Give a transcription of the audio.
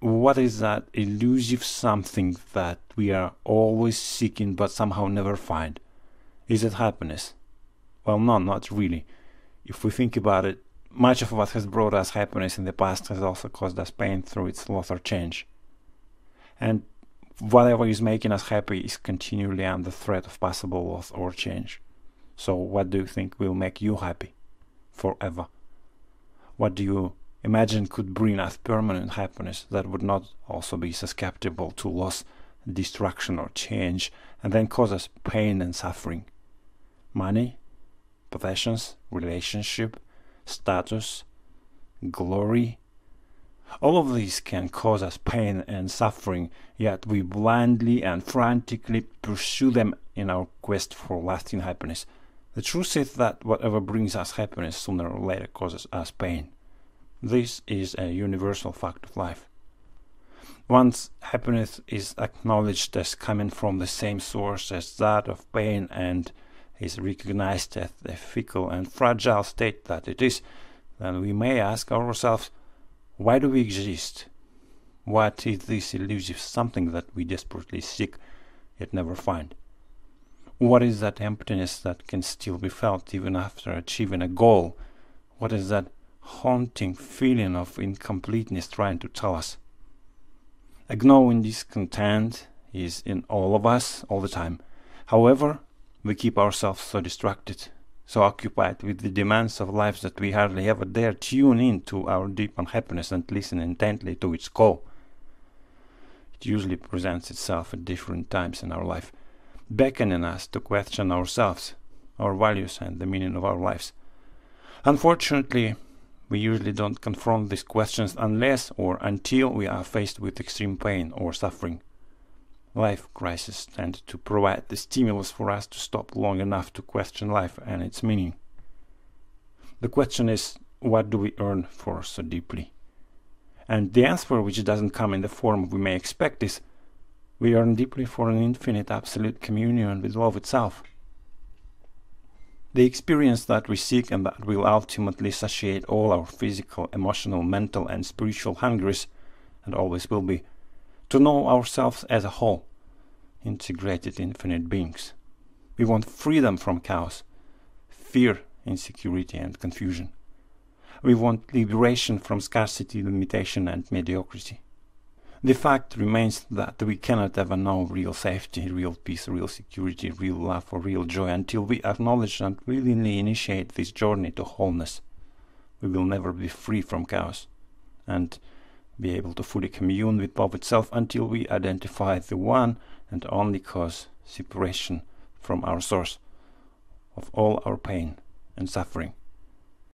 what is that elusive something that we are always seeking but somehow never find? Is it happiness? Well, no, not really. If we think about it, much of what has brought us happiness in the past has also caused us pain through its loss or change. And whatever is making us happy is continually under threat of possible loss or change. So, what do you think will make you happy forever? What do you imagine could bring us permanent happiness that would not also be susceptible to loss, destruction, or change, and then cause us pain and suffering? Money, possessions, relationship, status, glory. All of these can cause us pain and suffering, yet we blindly and frantically pursue them in our quest for lasting happiness. The truth is that whatever brings us happiness sooner or later causes us pain. This is a universal fact of life. Once happiness is acknowledged as coming from the same source as that of pain and is recognized as the fickle and fragile state that it is, then we may ask ourselves, why do we exist? What is this elusive something that we desperately seek yet never find? What is that emptiness that can still be felt even after achieving a goal? What is that haunting feeling of incompleteness trying to tell us? A gnawing discontent is in all of us all the time. However, we keep ourselves so distracted, so occupied with the demands of life that we hardly ever dare tune in to our deep unhappiness and listen intently to its call. It usually presents itself at different times in our life, beckoning us to question ourselves, our values, and the meaning of our lives. Unfortunately, we usually don't confront these questions unless or until we are faced with extreme pain or suffering. Life crises tend to provide the stimulus for us to stop long enough to question life and its meaning. The question is, what do we earn for so deeply? And the answer, which doesn't come in the form we may expect, is we earn deeply for an infinite absolute communion with love itself. The experience that we seek and that will ultimately satiate all our physical, emotional, mental, and spiritual hungers, and always will be, to know ourselves as a whole, integrated infinite beings. We want freedom from chaos, fear, insecurity, and confusion. We want liberation from scarcity, limitation, and mediocrity. The fact remains that we cannot ever know real safety, real peace, real security, real love, or real joy until we acknowledge and willingly initiate this journey to wholeness. We will never be free from chaos. And be able to fully commune with Bob itself until we identify the one and only cause separation from our source of all our pain and suffering.